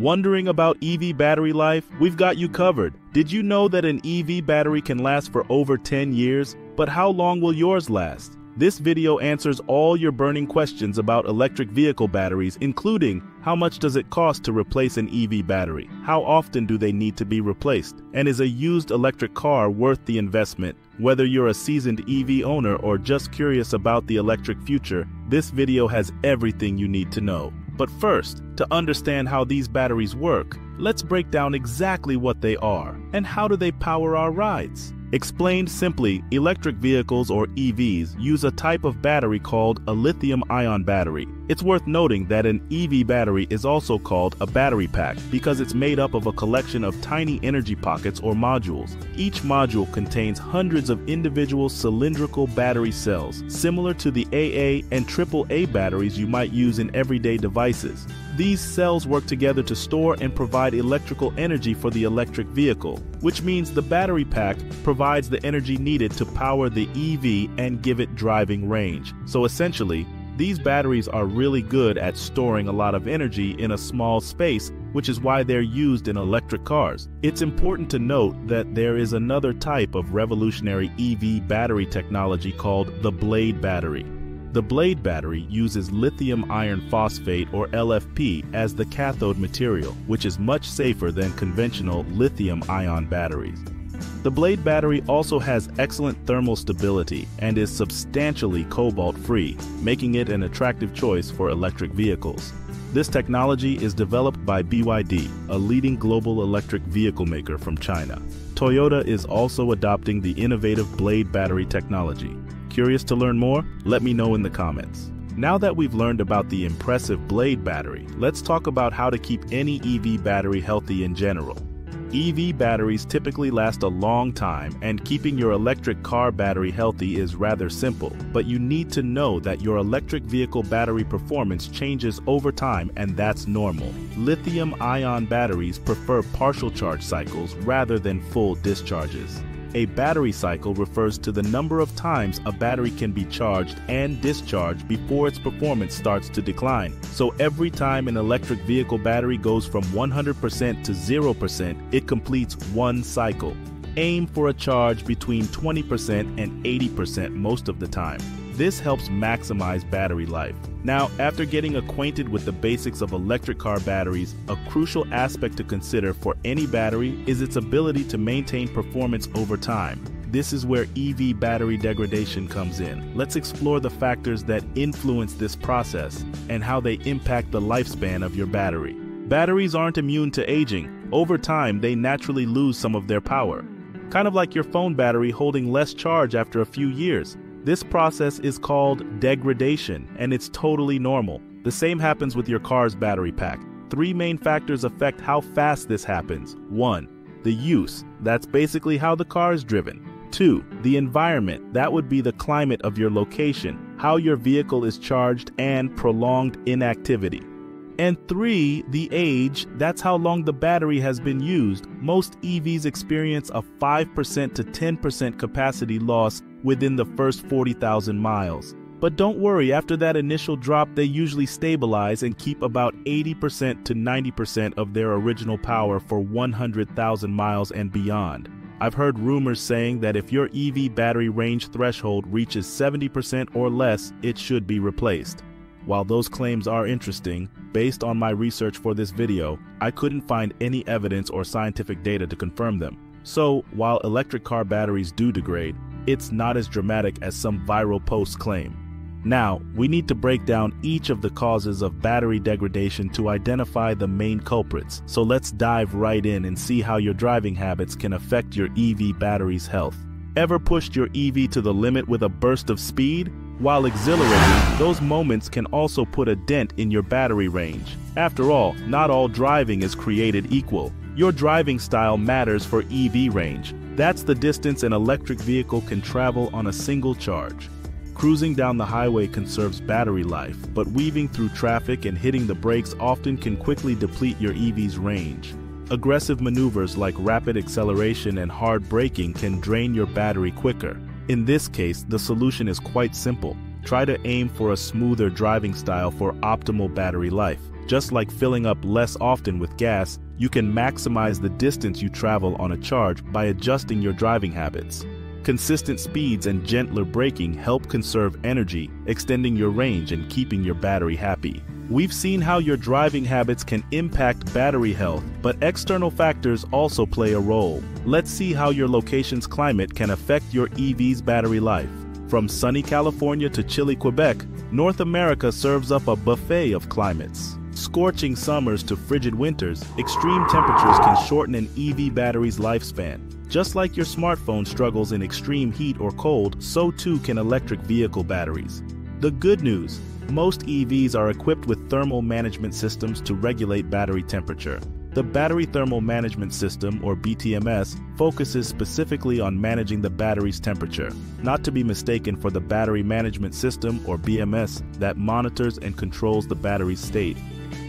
Wondering about EV battery life? We've got you covered. Did you know that an EV battery can last for over 10 years? But how long will yours last? This video answers all your burning questions about electric vehicle batteries, including how much does it cost to replace an EV battery? How often do they need to be replaced? And is a used electric car worth the investment? Whether you're a seasoned EV owner or just curious about the electric future, this video has everything you need to know. But first, to understand how these batteries work, let's break down exactly what they are and how do they power our rides. Explained simply, electric vehicles or EVs use a type of battery called a lithium ion battery. It's worth noting that an EV battery is also called a battery pack because it's made up of a collection of tiny energy pockets or modules. Each module contains hundreds of individual cylindrical battery cells, similar to the AA and AAA batteries you might use in everyday devices. These cells work together to store and provide electrical energy for the electric vehicle, which means the battery pack provides the energy needed to power the EV and give it driving range. So essentially, these batteries are really good at storing a lot of energy in a small space, which is why they're used in electric cars. It's important to note that there is another type of revolutionary EV battery technology called the Blade battery. The Blade battery uses lithium iron phosphate or LFP as the cathode material, which is much safer than conventional lithium ion batteries. The Blade battery also has excellent thermal stability and is substantially cobalt free, making it an attractive choice for electric vehicles. This technology is developed by BYD, a leading global electric vehicle maker from China. Toyota is also adopting the innovative Blade battery technology. Curious to learn more? Let me know in the comments. Now that we've learned about the impressive Blade battery, let's talk about how to keep any EV battery healthy in general. EV batteries typically last a long time, and keeping your electric car battery healthy is rather simple. But you need to know that your electric vehicle battery performance changes over time, and that's normal. Lithium ion batteries prefer partial charge cycles rather than full discharges. A battery cycle refers to the number of times a battery can be charged and discharged before its performance starts to decline. So every time an electric vehicle battery goes from 100% to 0%, it completes one cycle. Aim for a charge between 20% and 80% most of the time. This helps maximize battery life. Now, after getting acquainted with the basics of electric car batteries, a crucial aspect to consider for any battery is its ability to maintain performance over time. This is where EV battery degradation comes in. Let's explore the factors that influence this process and how they impact the lifespan of your battery. Batteries aren't immune to aging. Over time, they naturally lose some of their power. Kind of like your phone battery holding less charge after a few years. This process is called degradation, and it's totally normal. The same happens with your car's battery pack. Three main factors affect how fast this happens. 1. The use. That's basically how the car is driven. 2. The environment. That would be the climate of your location, how your vehicle is charged, and prolonged inactivity. And three, the age, that's how long the battery has been used. Most EVs experience a 5% to 10% capacity loss within the first 40,000 miles. But don't worry, after that initial drop, they usually stabilize and keep about 80% to 90% of their original power for 100,000 miles and beyond. I've heard rumors saying that if your EV battery range threshold reaches 70% or less, it should be replaced. While those claims are interesting, based on my research for this video, I couldn't find any evidence or scientific data to confirm them. So, while electric car batteries do degrade, it's not as dramatic as some viral posts claim. Now, we need to break down each of the causes of battery degradation to identify the main culprits. So let's dive right in and see how your driving habits can affect your EV battery's health. Ever pushed your EV to the limit with a burst of speed? While exhilarating, those moments can also put a dent in your battery range. After all, not all driving is created equal. Your driving style matters for EV range. That's the distance an electric vehicle can travel on a single charge. Cruising down the highway conserves battery life, but weaving through traffic and hitting the brakes often can quickly deplete your EV's range. Aggressive maneuvers like rapid acceleration and hard braking can drain your battery quicker. In this case, the solution is quite simple. Try to aim for a smoother driving style for optimal battery life. Just like filling up less often with gas, you can maximize the distance you travel on a charge by adjusting your driving habits. Consistent speeds and gentler braking help conserve energy, extending your range and keeping your battery happy. We've seen how your driving habits can impact battery health, but external factors also play a role. Let's see how your location's climate can affect your EV's battery life. From sunny California to chilly Quebec, North America serves up a buffet of climates. Scorching summers to frigid winters, extreme temperatures can shorten an EV battery's lifespan. Just like your smartphone struggles in extreme heat or cold, so too can electric vehicle batteries. The good news, most EVs are equipped with thermal management systems to regulate battery temperature. The Battery Thermal Management System, or BTMS, focuses specifically on managing the battery's temperature, not to be mistaken for the Battery Management System, or BMS, that monitors and controls the battery's state.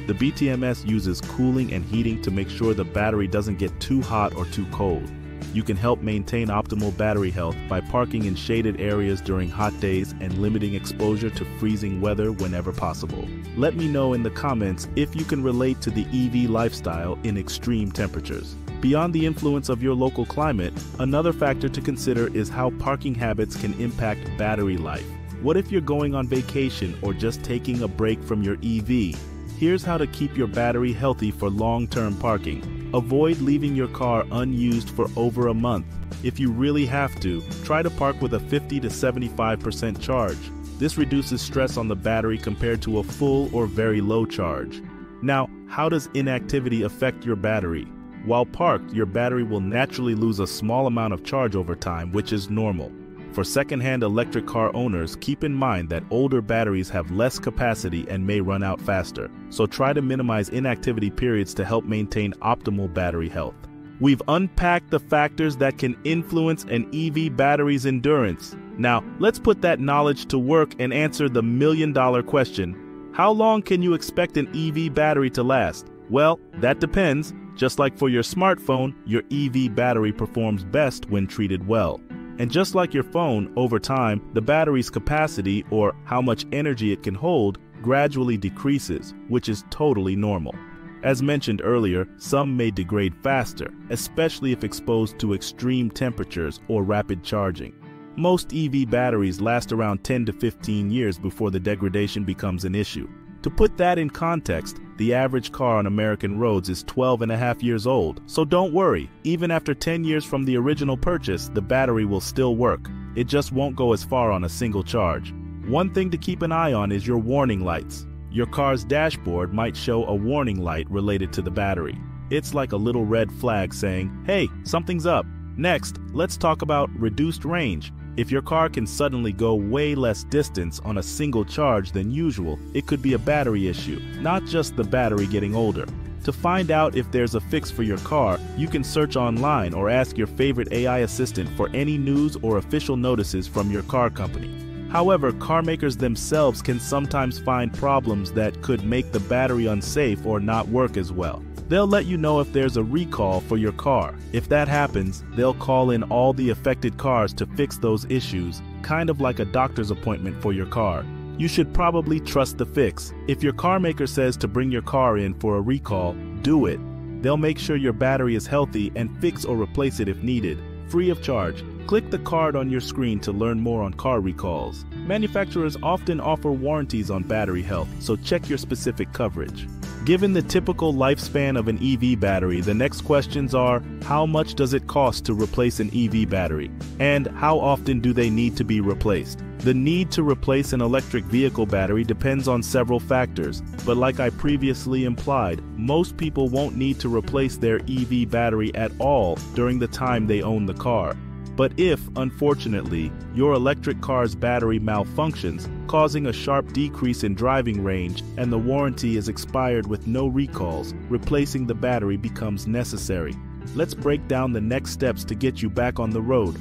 The BTMS uses cooling and heating to make sure the battery doesn't get too hot or too cold. You can help maintain optimal battery health by parking in shaded areas during hot days and limiting exposure to freezing weather whenever possible. Let me know in the comments if you can relate to the EV lifestyle in extreme temperatures. Beyond the influence of your local climate, another factor to consider is how parking habits can impact battery life. What if you're going on vacation or just taking a break from your EV? Here's how to keep your battery healthy for long-term parking. Avoid leaving your car unused for over a month. If you really have to, try to park with a 50 to 75% charge. This reduces stress on the battery compared to a full or very low charge. Now, how does inactivity affect your battery? While parked, your battery will naturally lose a small amount of charge over time, which is normal. For secondhand electric car owners, keep in mind that older batteries have less capacity and may run out faster, so try to minimize inactivity periods to help maintain optimal battery health. We've unpacked the factors that can influence an EV battery's endurance. Now, let's put that knowledge to work and answer the million dollar question How long can you expect an EV battery to last? Well, that depends. Just like for your smartphone, your EV battery performs best when treated well. And just like your phone, over time, the battery's capacity, or how much energy it can hold, gradually decreases, which is totally normal. As mentioned earlier, some may degrade faster, especially if exposed to extreme temperatures or rapid charging. Most EV batteries last around 10 to 15 years before the degradation becomes an issue. To put that in context, the average car on American roads is 12 and a half years old, so don't worry, even after 10 years from the original purchase, the battery will still work. It just won't go as far on a single charge. One thing to keep an eye on is your warning lights. Your car's dashboard might show a warning light related to the battery. It's like a little red flag saying, hey, something's up. Next, let's talk about reduced range. If your car can suddenly go way less distance on a single charge than usual, it could be a battery issue, not just the battery getting older. To find out if there's a fix for your car, you can search online or ask your favorite AI assistant for any news or official notices from your car company. However, car makers themselves can sometimes find problems that could make the battery unsafe or not work as well. They'll let you know if there's a recall for your car. If that happens, they'll call in all the affected cars to fix those issues, kind of like a doctor's appointment for your car. You should probably trust the fix. If your car maker says to bring your car in for a recall, do it. They'll make sure your battery is healthy and fix or replace it if needed, free of charge. Click the card on your screen to learn more on car recalls. Manufacturers often offer warranties on battery health, so check your specific coverage. Given the typical lifespan of an EV battery, the next questions are how much does it cost to replace an EV battery? And how often do they need to be replaced? The need to replace an electric vehicle battery depends on several factors, but like I previously implied, most people won't need to replace their EV battery at all during the time they own the car. But if, unfortunately, your electric car's battery malfunctions, causing a sharp decrease in driving range, and the warranty is expired with no recalls, replacing the battery becomes necessary. Let's break down the next steps to get you back on the road.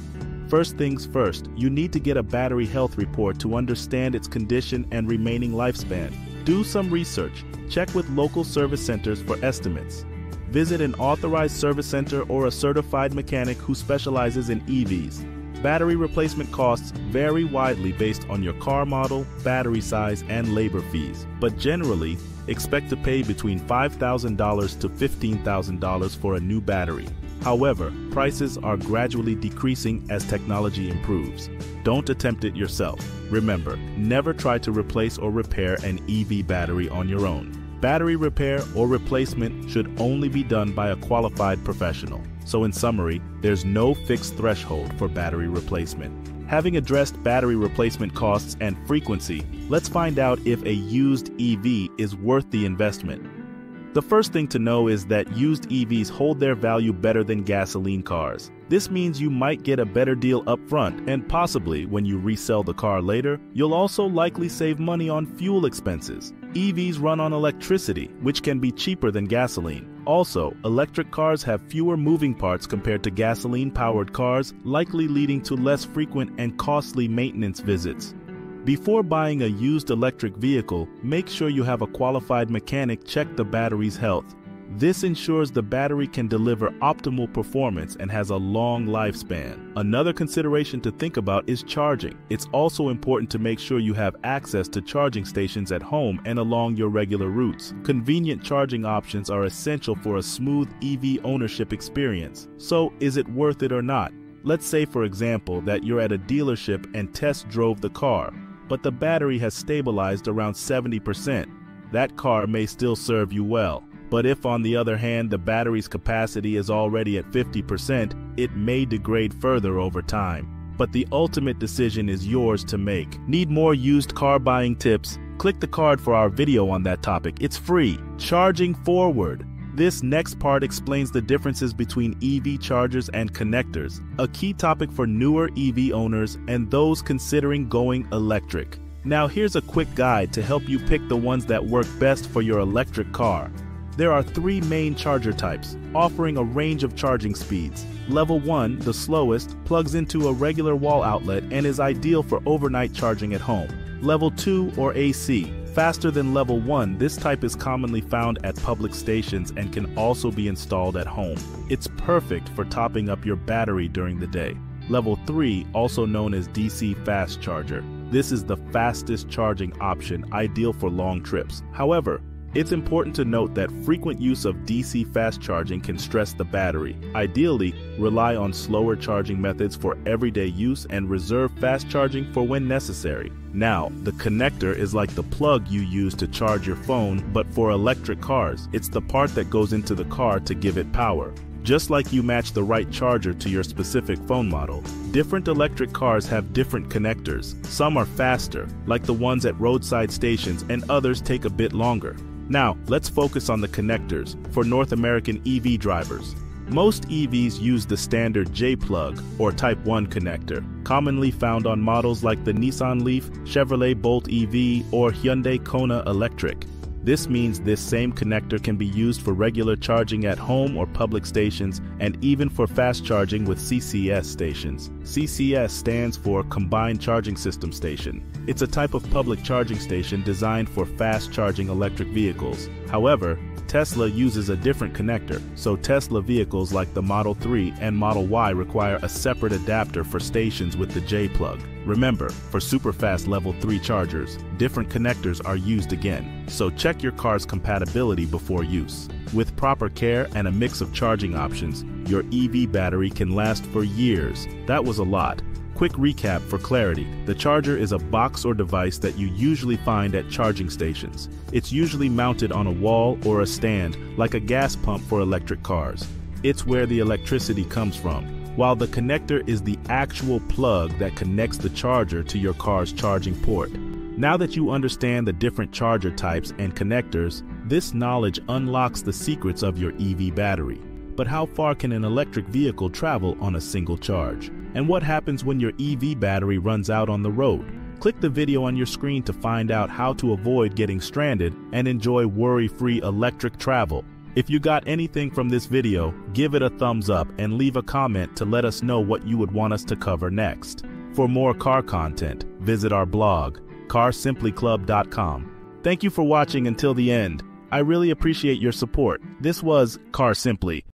First things first, you need to get a battery health report to understand its condition and remaining lifespan. Do some research. Check with local service centers for estimates. Visit an authorized service center or a certified mechanic who specializes in EVs. Battery replacement costs vary widely based on your car model, battery size, and labor fees, but generally, expect to pay between $5,000 to $15,000 for a new battery. However, prices are gradually decreasing as technology improves. Don't attempt it yourself. Remember, never try to replace or repair an EV battery on your own. Battery repair or replacement should only be done by a qualified professional. So in summary, there's no fixed threshold for battery replacement. Having addressed battery replacement costs and frequency, let's find out if a used EV is worth the investment. The first thing to know is that used EVs hold their value better than gasoline cars. This means you might get a better deal up front, and possibly when you resell the car later, you'll also likely save money on fuel expenses. EVs run on electricity, which can be cheaper than gasoline. Also, electric cars have fewer moving parts compared to gasoline powered cars, likely leading to less frequent and costly maintenance visits. Before buying a used electric vehicle, make sure you have a qualified mechanic check the battery's health. This ensures the battery can deliver optimal performance and has a long lifespan. Another consideration to think about is charging. It's also important to make sure you have access to charging stations at home and along your regular routes. Convenient charging options are essential for a smooth EV ownership experience. So, is it worth it or not? Let's say, for example, that you're at a dealership and test drove the car but the battery has stabilized around 70%. That car may still serve you well. But if, on the other hand, the battery's capacity is already at 50%, it may degrade further over time. But the ultimate decision is yours to make. Need more used car buying tips? Click the card for our video on that topic. It's free. Charging forward. This next part explains the differences between EV chargers and connectors, a key topic for newer EV owners and those considering going electric. Now here's a quick guide to help you pick the ones that work best for your electric car. There are three main charger types, offering a range of charging speeds. Level 1, the slowest, plugs into a regular wall outlet and is ideal for overnight charging at home. Level 2, or AC, Faster than level 1, this type is commonly found at public stations and can also be installed at home. It's perfect for topping up your battery during the day. Level 3, also known as DC Fast Charger. This is the fastest charging option, ideal for long trips. However, it's important to note that frequent use of DC fast charging can stress the battery. Ideally, rely on slower charging methods for everyday use and reserve fast charging for when necessary. Now, the connector is like the plug you use to charge your phone, but for electric cars, it's the part that goes into the car to give it power. Just like you match the right charger to your specific phone model, different electric cars have different connectors. Some are faster, like the ones at roadside stations, and others take a bit longer. Now, let's focus on the connectors for North American EV drivers. Most EVs use the standard J-plug or Type 1 connector, commonly found on models like the Nissan Leaf, Chevrolet Bolt EV, or Hyundai Kona Electric. This means this same connector can be used for regular charging at home or public stations and even for fast charging with CCS stations. CCS stands for Combined Charging System Station. It's a type of public charging station designed for fast charging electric vehicles. However, Tesla uses a different connector, so Tesla vehicles like the Model 3 and Model Y require a separate adapter for stations with the J-plug. Remember, for super-fast level 3 chargers, different connectors are used again, so check your car's compatibility before use. With proper care and a mix of charging options, your EV battery can last for years. That was a lot, Quick recap for clarity. The charger is a box or device that you usually find at charging stations. It's usually mounted on a wall or a stand, like a gas pump for electric cars. It's where the electricity comes from, while the connector is the actual plug that connects the charger to your car's charging port. Now that you understand the different charger types and connectors, this knowledge unlocks the secrets of your EV battery. But how far can an electric vehicle travel on a single charge? And what happens when your EV battery runs out on the road? Click the video on your screen to find out how to avoid getting stranded and enjoy worry-free electric travel. If you got anything from this video, give it a thumbs up and leave a comment to let us know what you would want us to cover next. For more car content, visit our blog, carsimplyclub.com. Thank you for watching until the end. I really appreciate your support. This was Car Simply.